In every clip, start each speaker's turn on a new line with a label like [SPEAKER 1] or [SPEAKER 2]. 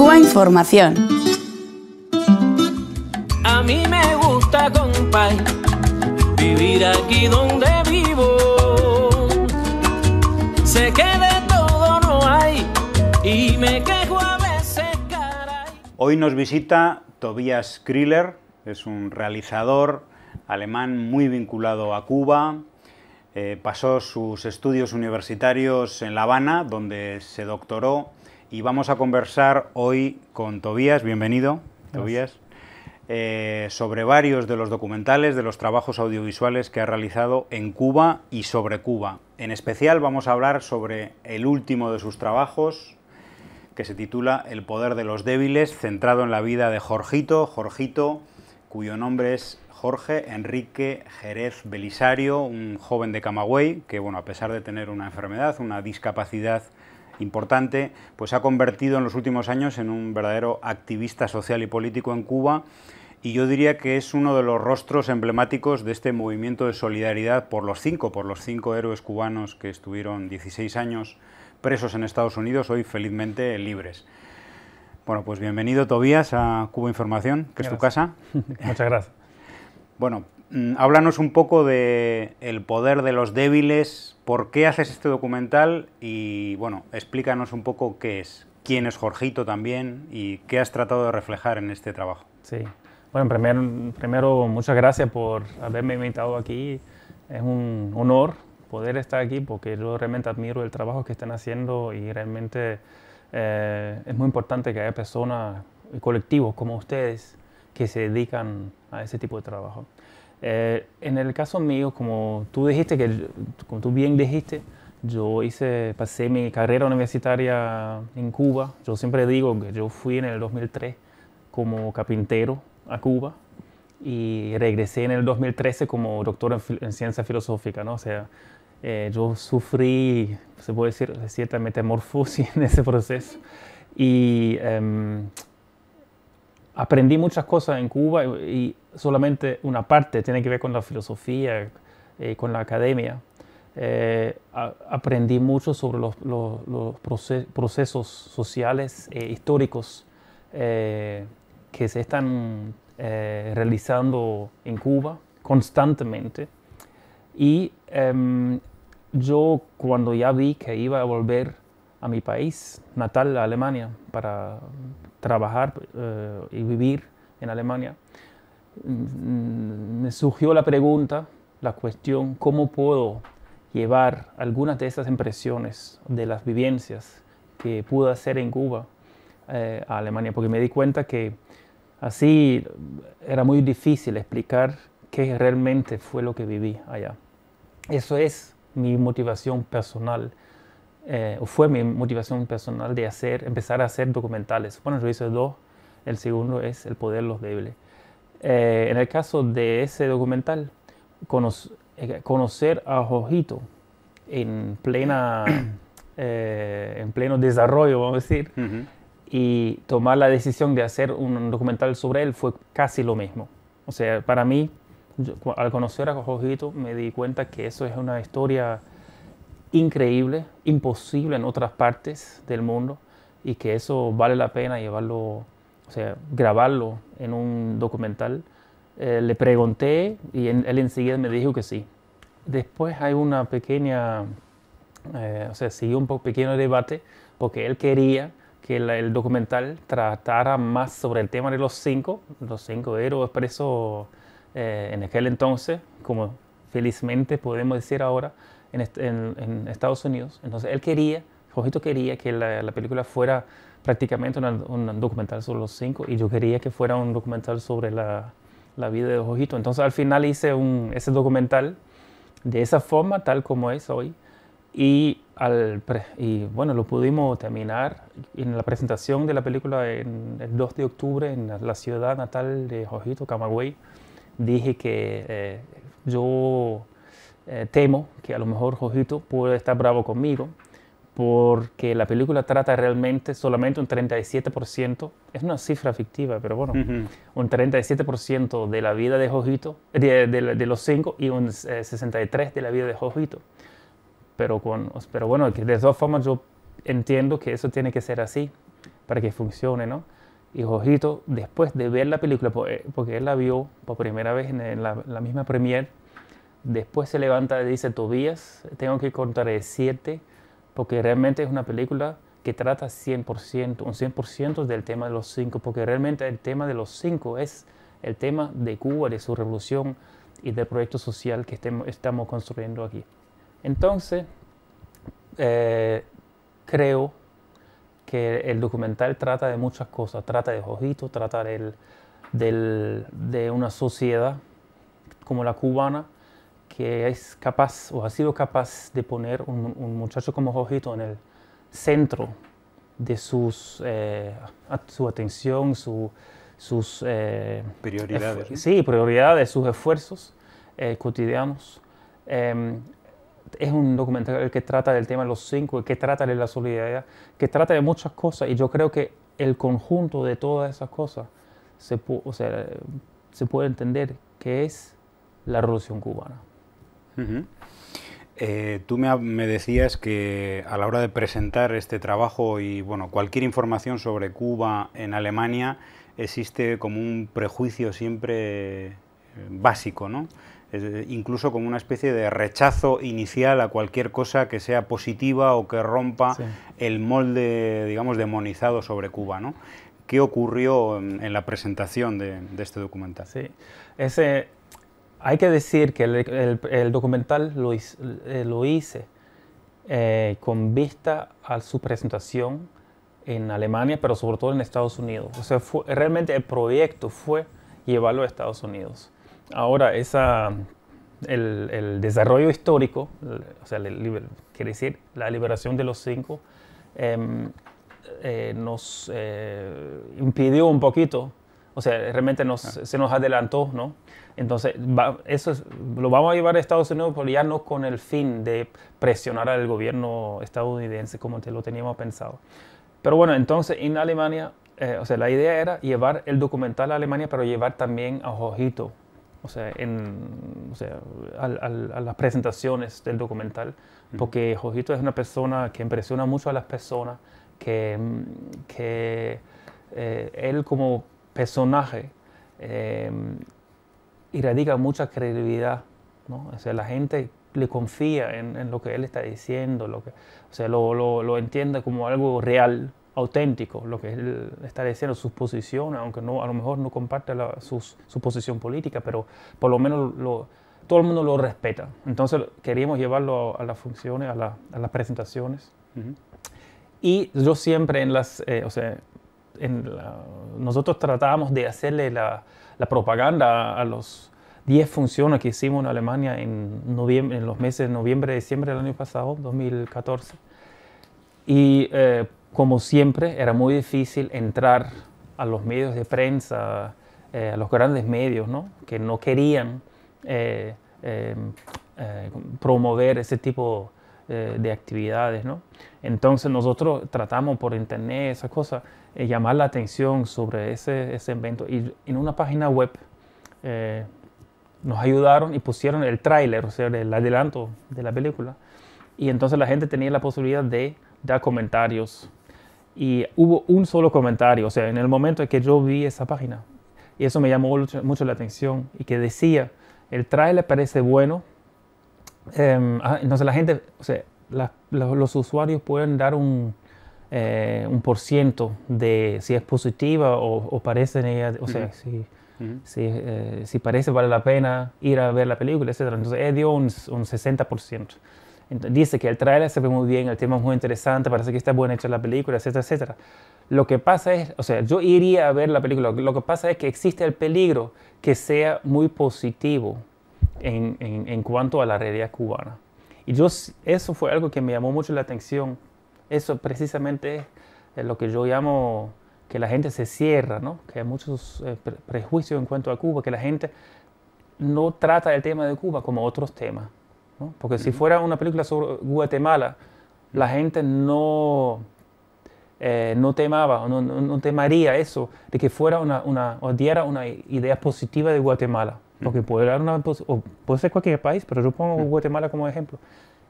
[SPEAKER 1] Cuba Información.
[SPEAKER 2] A mí me gusta, compay, vivir aquí donde vivo. Sé que de todo no hay y me quejo a veces, caray.
[SPEAKER 3] Hoy nos visita Tobias Kriller, es un realizador alemán muy vinculado a Cuba. Eh, pasó sus estudios universitarios en La Habana, donde se doctoró, y vamos a conversar hoy con Tobías, bienvenido, Tobías, eh, sobre varios de los documentales, de los trabajos audiovisuales que ha realizado en Cuba y sobre Cuba. En especial vamos a hablar sobre el último de sus trabajos, que se titula El poder de los débiles, centrado en la vida de Jorgito, Jorgito, cuyo nombre es Jorge Enrique Jerez Belisario, un joven de Camagüey, que bueno, a pesar de tener una enfermedad, una discapacidad importante, pues se ha convertido en los últimos años en un verdadero activista social y político en Cuba y yo diría que es uno de los rostros emblemáticos de este movimiento de solidaridad por los cinco, por los cinco héroes cubanos que estuvieron 16 años presos en Estados Unidos, hoy felizmente libres. Bueno, pues bienvenido Tobías a Cuba Información, que es tu casa.
[SPEAKER 4] Muchas gracias.
[SPEAKER 3] Bueno, háblanos un poco de el poder de los débiles, por qué haces este documental y, bueno, explícanos un poco qué es, quién es Jorgito también y qué has tratado de reflejar en este trabajo.
[SPEAKER 4] Sí, bueno, primero, primero muchas gracias por haberme invitado aquí. Es un honor poder estar aquí porque yo realmente admiro el trabajo que están haciendo y realmente eh, es muy importante que haya personas y colectivos como ustedes que se dedican a ese tipo de trabajo. Eh, en el caso mío, como tú dijiste, que, como tú bien dijiste, yo hice, pasé mi carrera universitaria en Cuba. Yo siempre digo que yo fui en el 2003 como carpintero a Cuba y regresé en el 2013 como doctor en, ciencia filosófica, ¿no? O sea, eh, yo sufrí, se puede decir, cierta metamorfosis en ese proceso. Y em, aprendí muchas cosas en Cuba y, solamente una parte tiene que ver con la filosofía, eh, con la academia. Eh, aprendí mucho sobre los, procesos sociales e históricos eh, que se están realizando en Cuba constantemente. Y em, yo cuando ya vi que iba a volver a mi país natal, a Alemania, para trabajar eh, y vivir en Alemania, me surgió la pregunta, la cuestión, ¿cómo puedo llevar algunas de esas impresiones de las vivencias que pude hacer en Cuba eh, a Alemania? Porque me di cuenta que así era muy difícil explicar qué realmente fue lo que viví allá. Eso es mi motivación personal eh, fue mi motivación personal de hacer, empezar a hacer documentales. Bueno, yo hice dos, el segundo es El poder de los débiles. Eh, en el caso de ese documental, eh, conocer a Jojito en, plena, en pleno desarrollo, vamos a decir, y tomar la decisión de hacer un documental sobre él fue casi lo mismo. O sea, para mí, al conocer a Jojito, me di cuenta que eso es una historia increíble, imposible en otras partes del mundo y que eso vale la pena llevarlo, o sea, grabarlo en un documental. Eh, le pregunté y él enseguida me dijo que sí. Después hay una pequeña, eh, o sea, siguió un pequeño debate porque él quería que el documental tratara más sobre el tema de los cinco, los cinco héroes presos eh, en aquel entonces, como felizmente podemos decir ahora, en, Estados Unidos. Entonces él quería, Jojito quería que la, película fuera prácticamente un documental sobre los cinco y yo quería que fuera un documental sobre la, la vida de Jojito. Entonces al final hice un, ese documental de esa forma, tal como es hoy. Y, al, y bueno, lo pudimos terminar en la presentación de la película en el 2 de octubre en la ciudad natal de Jojito, Camagüey. Dije que eh, yo eh, temo que a lo mejor Jojito puede estar bravo conmigo porque la película trata realmente solamente un 37%, es una cifra fictiva, pero bueno, un 37% de la vida de Jojito, de, de, los cinco, y un 63% eh, de la vida de Jojito. Pero, con, pero bueno, de todas formas yo entiendo que eso tiene que ser así, para que funcione, ¿no? Y Jojito, después de ver la película, eh, porque él la vio por primera vez en la, misma premier, después se levanta y dice, Tobías, tengo que contar de siete, porque realmente es una película que trata 100%, un 100% del tema de los cinco, porque realmente el tema de los cinco es el tema de Cuba, de su revolución y del proyecto social que estamos construyendo aquí. Entonces, eh, creo que el documental trata de muchas cosas, trata de Jojito, trata del, de una sociedad como la cubana que es capaz o ha sido capaz de poner un, muchacho como Jojito en el centro de sus, eh, su atención, su, sus
[SPEAKER 3] eh, prioridades.
[SPEAKER 4] Sí, prioridades, sus esfuerzos eh, cotidianos. Em, es un documental que trata del tema de los cinco, que trata de la solidaridad, que trata de muchas cosas y yo creo que el conjunto de todas esas cosas se, o sea, se puede entender que es la revolución cubana.
[SPEAKER 3] Eh, tú me, me, decías que a la hora de presentar este trabajo y bueno, cualquier información sobre Cuba en Alemania existe como un prejuicio siempre eh, básico, ¿no? incluso como una especie de rechazo inicial a cualquier cosa que sea positiva o que rompa el molde, digamos, demonizado sobre Cuba, ¿no? ¿Qué ocurrió en, la presentación de, este documental?
[SPEAKER 4] Sí, ese, hay que decir que el, documental lo, eh, lo hice eh, con vista a su presentación en Alemania, pero sobre todo en Estados Unidos. O sea, realmente el proyecto fue llevarlo a Estados Unidos. Ahora, esa, el, desarrollo histórico, o sea, quiere decir la liberación de los cinco, em, eh, nos impidió un poquito, o sea, realmente nos, ah. se nos adelantó, ¿no? Entonces, eso lo vamos a llevar a Estados Unidos, pero ya no con el fin de presionar al gobierno estadounidense como te lo teníamos pensado. Pero bueno, entonces en Alemania, eh, o sea, la idea era llevar el documental a Alemania, pero llevar también a Jojito o sea, en, o sea a, las presentaciones del documental, porque Jojito es una persona que impresiona mucho a las personas, que, que eh, él como personaje eh, irradica mucha credibilidad, ¿no? O sea, la gente le confía en, en, lo que él está diciendo, lo que, o sea, lo, lo, lo entiende como algo real, auténtico lo que él está diciendo, sus posiciones, aunque no, a lo mejor no comparte su posición política, pero por lo menos lo, todo el mundo lo respeta. Entonces queríamos llevarlo a, las funciones, a, las presentaciones. Y yo siempre en las, eh, o sea, en nosotros tratábamos de hacerle la, propaganda a, los 10 funciones que hicimos en Alemania en, noviembre, en los meses de noviembre diciembre del año pasado, 2014. Y eh, como siempre, era muy difícil entrar a los medios de prensa, eh, a los grandes medios, ¿no? que no querían eh, eh, promover ese tipo de actividades. ¿no? Entonces nosotros tratamos por internet, esa cosa, llamar la atención sobre ese, ese evento. Y en una página web nos ayudaron y pusieron el tráiler, o sea, el adelanto de la película. Y entonces la gente tenía la posibilidad de dar comentarios y hubo un solo comentario, o sea, en el momento en que yo vi esa página, y eso me llamó mucho, la atención, y que decía, el trailer parece bueno, ah, entonces la gente, o sea, los usuarios pueden dar un, eh, un por ciento de si es positiva o, parece negativa, o sea, si, si, eh, si, parece vale la pena ir a ver la película, etc. Entonces él dio un, un 60% dice que el trailer se ve muy bien, el tema es muy interesante, parece que está buena hecha la película, etcétera, etcétera. Lo que pasa es, o sea, yo iría a ver la película, lo que pasa es que existe el peligro que sea muy positivo en, en, cuanto a la realidad cubana. Y yo, eso fue algo que me llamó mucho la atención. Eso precisamente es lo que yo llamo que la gente se cierra, ¿no? que hay muchos eh, prejuicios en cuanto a Cuba, que la gente no trata el tema de Cuba como otros temas. Porque si fuera una película sobre Guatemala, la gente no, eh, no temaba, no, no, temaría eso, de que fuera una, una, o diera una idea positiva de Guatemala. Porque puede, dar una, o puede ser cualquier país, pero yo pongo Guatemala como ejemplo.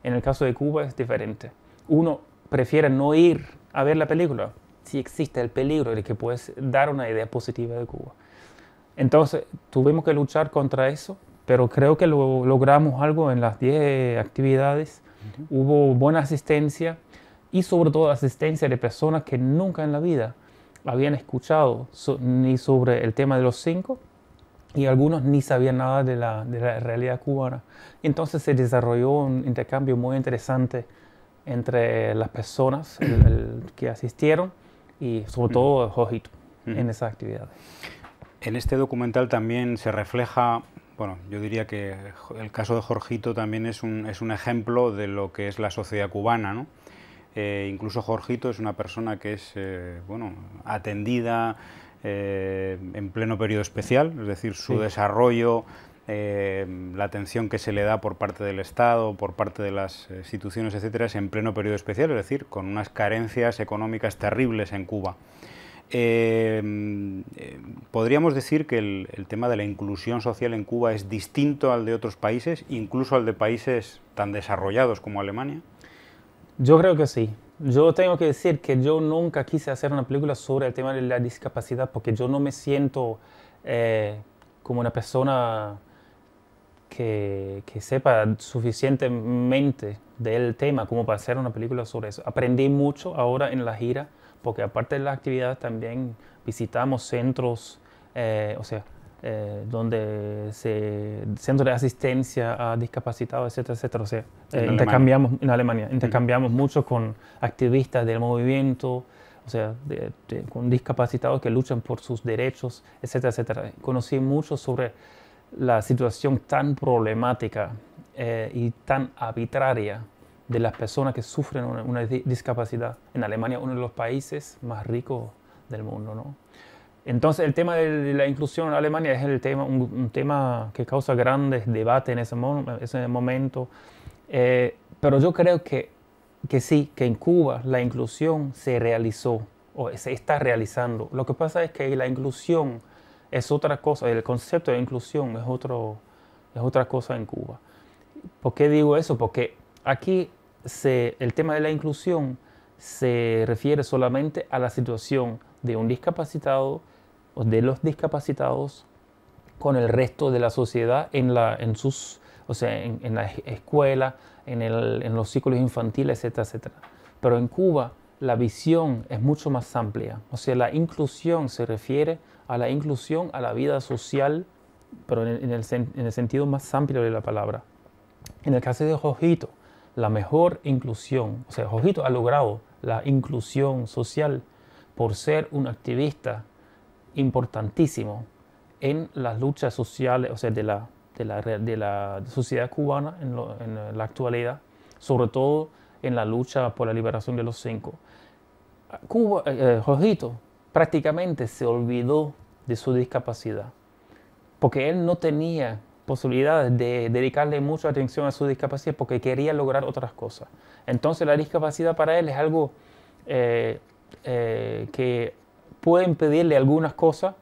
[SPEAKER 4] En el caso de Cuba es diferente. Uno prefiere no ir a ver la película sí existe el peligro de que puedes dar una idea positiva de Cuba. Entonces, tuvimos que luchar contra eso, pero creo que lo, logramos algo en las 10 actividades. Hubo buena asistencia y sobre todo asistencia de personas que nunca en la vida habían escuchado ni sobre el tema de los cinco y algunos ni sabían nada de la, de la realidad cubana. Entonces se desarrolló un intercambio muy interesante entre las personas que asistieron y sobre todo Jojito en esa actividad.
[SPEAKER 3] En este documental también se refleja, bueno, yo diría que el caso de Jorgito también es un, es un ejemplo de lo que es la sociedad cubana, ¿no? Eh, incluso Jorgito es una persona que es, eh, bueno, atendida eh, en pleno periodo especial, es decir, su desarrollo eh, la atención que se le da por parte del Estado, por parte de las instituciones, etcétera, es en pleno periodo especial, es decir, con unas carencias económicas terribles en Cuba. Eh, eh, podríamos decir que el, tema de la inclusión social en Cuba es distinto al de otros países, incluso al de países tan desarrollados como Alemania.
[SPEAKER 4] Yo creo que sí. Yo tengo que decir que yo nunca quise hacer una película sobre el tema de la discapacidad porque yo no me siento como una persona que, sepa suficientemente del tema como para hacer una película sobre eso. Aprendí mucho ahora en la gira, porque aparte de la actividad también visitamos centros, eh, o sea, eh, donde se, centros de asistencia a discapacitados, etcétera, etcétera. O sea, eh, intercambiamos en Alemania, intercambiamos mucho con activistas del movimiento, o sea, con discapacitados que luchan por sus derechos, etcétera, etcétera. Conocí mucho sobre la situación tan problemática eh, y tan arbitraria de las personas que sufren una, discapacidad. En Alemania, uno de los países más ricos del mundo. ¿no? Entonces, el tema de la inclusión en Alemania es el tema, un, tema que causa grandes debates en ese, momento. Eh, pero yo creo que, que sí, que en Cuba la inclusión se realizó o se está realizando. Lo que pasa es que la inclusión es otra cosa, el concepto de inclusión es, otro, es otra cosa en Cuba. ¿Por qué digo eso? Porque aquí el tema de la inclusión se refiere solamente a la situación de un discapacitado o de los discapacitados con el resto de la sociedad en, la, en sus, o sea, en, la escuela, en, el, en, los ciclos infantiles, etcétera, etcétera. Pero en Cuba la visión es mucho más amplia. O sea, la inclusión se refiere a la inclusión a la vida social, pero en el, sentido más amplio de la palabra. En el caso de Jojito, la mejor inclusión, o sea, Jojito ha logrado la inclusión social por ser un activista importantísimo en las luchas sociales, o sea, de la, de la, sociedad cubana en, la actualidad, sobre todo en la lucha por la liberación de los cinco. Cuba, eh, eh, Jojito prácticamente se olvidó de su discapacidad, porque él no tenía posibilidades de dedicarle mucha atención a su discapacidad porque quería lograr otras cosas. Entonces la discapacidad para él es algo eh, eh, que puede impedirle algunas cosas,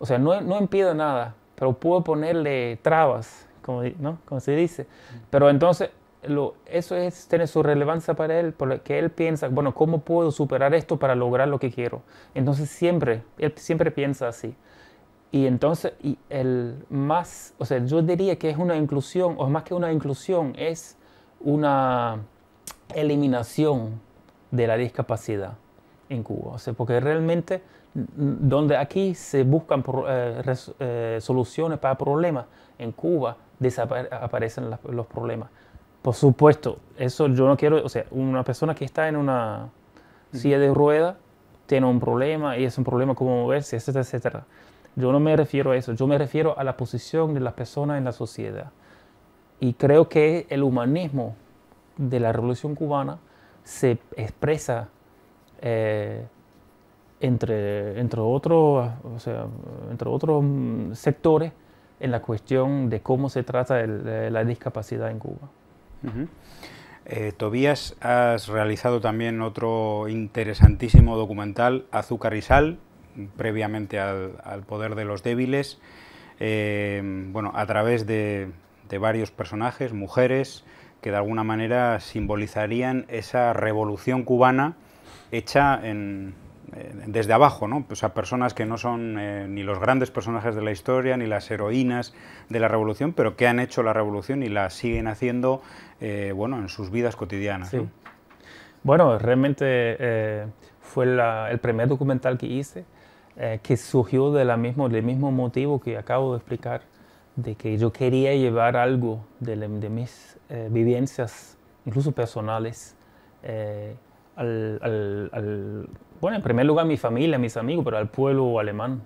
[SPEAKER 4] o sea, no, no impide nada, pero puede ponerle trabas, como, ¿no? como se dice. Pero entonces eso es, tiene su relevancia para él, porque él piensa, bueno, ¿cómo puedo superar esto para lograr lo que quiero? Entonces siempre, él siempre piensa así. Y entonces, y el más, o sea, yo diría que es una inclusión, o más que una inclusión, es una eliminación de la discapacidad en Cuba. O sea, porque realmente donde aquí se buscan eh, eh, soluciones para problemas, en Cuba desaparecen los problemas. Por supuesto, eso yo no quiero, o sea, una persona que está en una silla de rueda tiene un problema y es un problema cómo moverse, etcétera, etcétera. Yo no me refiero a eso, yo me refiero a la posición de las personas en la sociedad. Y creo que el humanismo de la Revolución Cubana se expresa eh, entre, entre, otros, o sea, entre otros mm, sectores en la cuestión de cómo se trata la discapacidad en Cuba.
[SPEAKER 3] Eh, Tobías, has realizado también otro interesantísimo documental, Azúcar y Sal, previamente al, Poder de los Débiles, eh, bueno, a través de, varios personajes, mujeres, que de alguna manera simbolizarían esa revolución cubana hecha en, desde abajo, ¿no? O sea, personas que no son ni los grandes personajes de la historia, ni las heroínas de la revolución, pero que han hecho la revolución y la siguen haciendo, bueno, en sus vidas cotidianas.
[SPEAKER 4] Sí. Bueno, realmente fue el primer documental que hice, que surgió de la mismo, del mismo motivo que acabo de explicar de que yo quería llevar algo de, mis eh, vivencias, incluso personales, eh, al, bueno, en primer lugar mi familia, mis amigos, pero al pueblo alemán,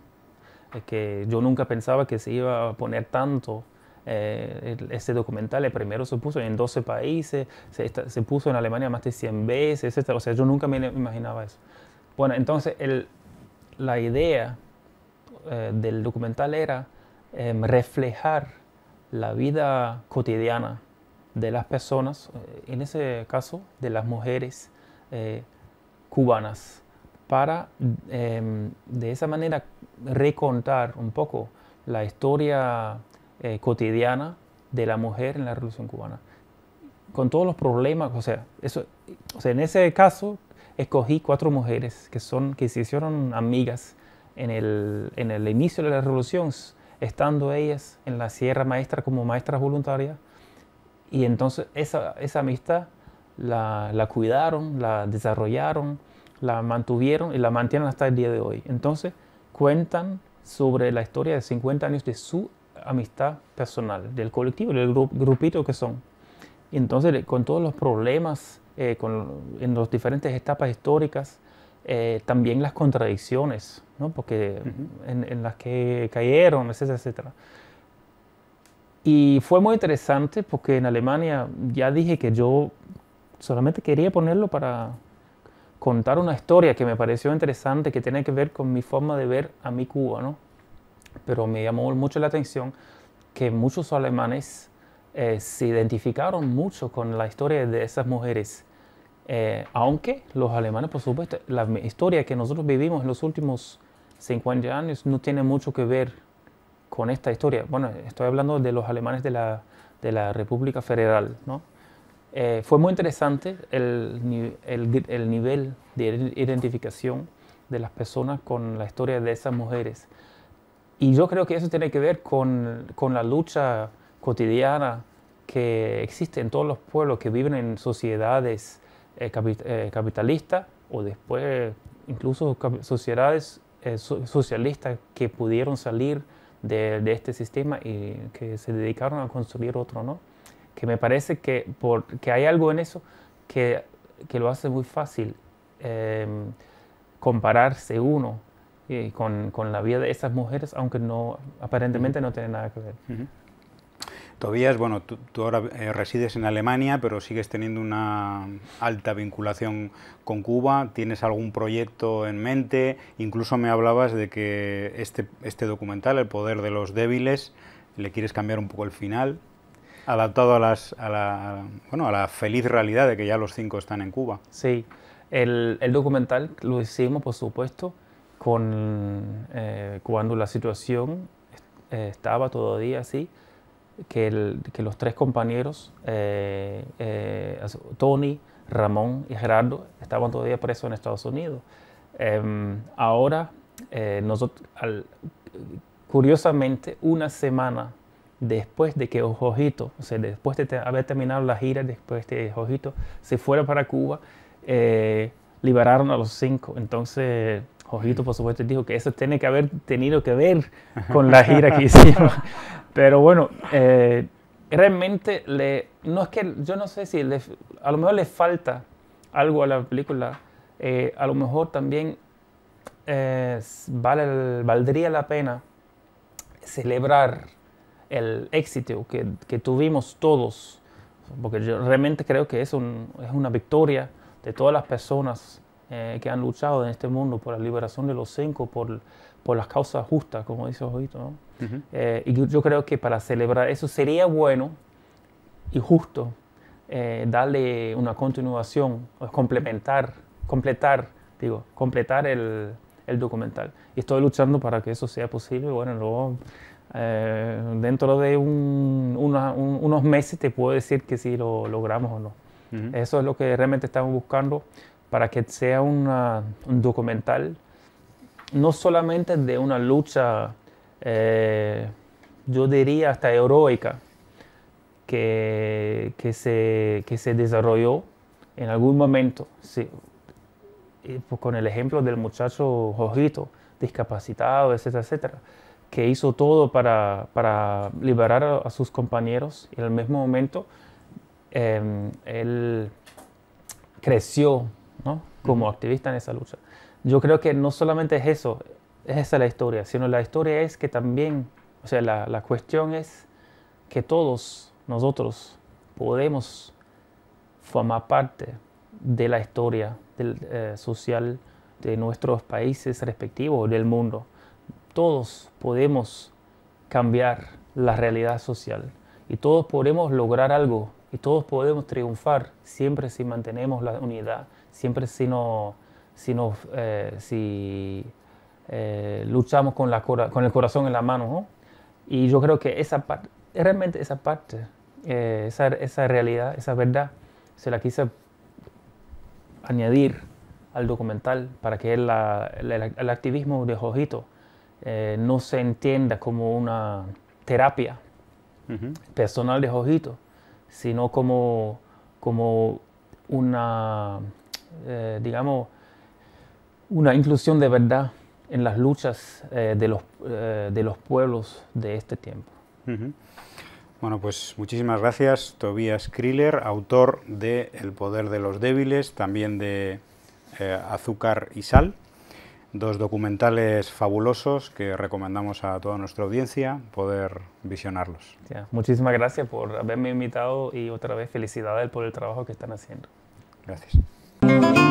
[SPEAKER 4] que yo nunca pensaba que se iba a poner tanto eh, este documental. El primero se puso en 12 países, se, puso en Alemania más de 100 veces, etc. O sea, yo nunca me imaginaba eso. Bueno, entonces el, la idea del documental era Em, reflejar la vida cotidiana de las personas, eh, en ese caso de las mujeres eh, cubanas, para em, de esa manera recontar un poco la historia eh, cotidiana de la mujer en la Revolución Cubana. Con todos los problemas, o sea, eso, o sea, en ese caso escogí cuatro mujeres que, son, que se hicieron amigas en el, en el inicio de la revolución estando ellas en la Sierra Maestra como maestras voluntarias. Y entonces esa, esa amistad la, la, cuidaron, la desarrollaron, la mantuvieron y la mantienen hasta el día de hoy. Entonces cuentan sobre la historia de 50 años de su amistad personal, del colectivo, del grupito que son. Y entonces con todos los problemas eh, con, en las diferentes etapas históricas, eh, también las contradicciones, ¿no? porque en, las que cayeron, etcétera, etcétera. Y fue muy interesante porque en Alemania ya dije que yo solamente quería ponerlo para contar una historia que me pareció interesante, que tiene que ver con mi forma de ver a mi Cuba, ¿no? Pero me llamó mucho la atención que muchos alemanes eh, se identificaron mucho con la historia de esas mujeres eh, aunque los alemanes, por supuesto, la historia que nosotros vivimos en los últimos 50 años no tiene mucho que ver con esta historia. Bueno, estoy hablando de los alemanes de la, de la República Federal. ¿no? Eh, fue muy interesante el, el, el, nivel de identificación de las personas con la historia de esas mujeres. Y yo creo que eso tiene que ver con, la lucha cotidiana que existe en todos los pueblos que viven en sociedades eh, eh, capitalistas o después incluso sociedades socialistas que pudieron salir de, este sistema y que se dedicaron a construir otro, ¿no? Que me parece que, por, que hay algo en eso que, que lo hace muy fácil em, compararse uno con, con, la vida de esas mujeres, aunque no aparentemente no tiene nada que ver.
[SPEAKER 3] Tobías, bueno, tú, ahora eh, resides en Alemania, pero sigues teniendo una alta vinculación con Cuba. ¿Tienes algún proyecto en mente? Incluso me hablabas de que este, este documental, El poder de los débiles, le quieres cambiar un poco el final, adaptado a, la, bueno, a la feliz realidad de que ya los cinco están en Cuba.
[SPEAKER 4] Sí, el, documental lo hicimos, por supuesto, con, eh, cuando la situación eh, estaba todavía así que, los tres compañeros, eh, eh, Tony, Ramón y Gerardo, estaban todavía presos en Estados Unidos. Em, ahora, curiosamente, una semana después de que Ojito, o sea, después de haber terminado la gira, después de Ojito, se fuera para Cuba, liberaron a los cinco. Entonces, Ojito, por supuesto, dijo que eso tiene que haber tenido que ver con la gira que hicimos. Pero bueno, eh, realmente le, no es que yo no sé si a lo mejor le falta algo a la película, eh, a lo mejor también eh, vale, valdría la pena celebrar el éxito que, que, tuvimos todos, porque yo realmente creo que es, un, es una victoria de todas las personas que han luchado en este mundo por la liberación de los cinco, por, por las causas justas, como dice Ojito. ¿no? Eh, y yo creo que para celebrar eso sería bueno y justo eh, darle una continuación, complementar, completar, digo, completar el, el, documental. Y estoy luchando para que eso sea posible. Bueno, luego, eh, dentro de unos meses te puedo decir que si lo logramos o no. Eso es lo que realmente estamos buscando para que sea un documental no solamente de una lucha, eh, yo diría hasta heroica, que, que, se, que se desarrolló en algún momento, sí, pues con el ejemplo del muchacho Jojito, discapacitado, etcétera, etcétera, que hizo todo para, para liberar a, sus compañeros y al mismo momento em, él creció como activista en esa lucha. Yo creo que no solamente es eso, es esa la historia, sino la historia es que también, o sea, la, la cuestión es que todos nosotros podemos formar parte de la historia del, eh, social de nuestros países respectivos del mundo. Todos podemos cambiar la realidad social y todos podemos lograr algo y todos podemos triunfar siempre si mantenemos la unidad, siempre si, no, si, no, eh, si eh, luchamos con, la, con el corazón en la mano. Y yo creo que esa parte, realmente esa parte, esa, esa realidad, esa verdad, se la quise añadir al documental para que el, el, activismo de Jojito eh, no se entienda como una terapia personal de Jojito, sino como, como una, eh, digamos, una inclusión de verdad en las luchas eh, de, los, de los pueblos de este tiempo.
[SPEAKER 3] Bueno, pues muchísimas gracias, Tobias Kriller, autor de El poder de los débiles, también de Azúcar y Sal, dos documentales fabulosos que recomendamos a toda nuestra audiencia poder visionarlos.
[SPEAKER 4] muchísimas gracias por haberme invitado y otra vez felicidades por el trabajo que están haciendo.
[SPEAKER 3] Gracias.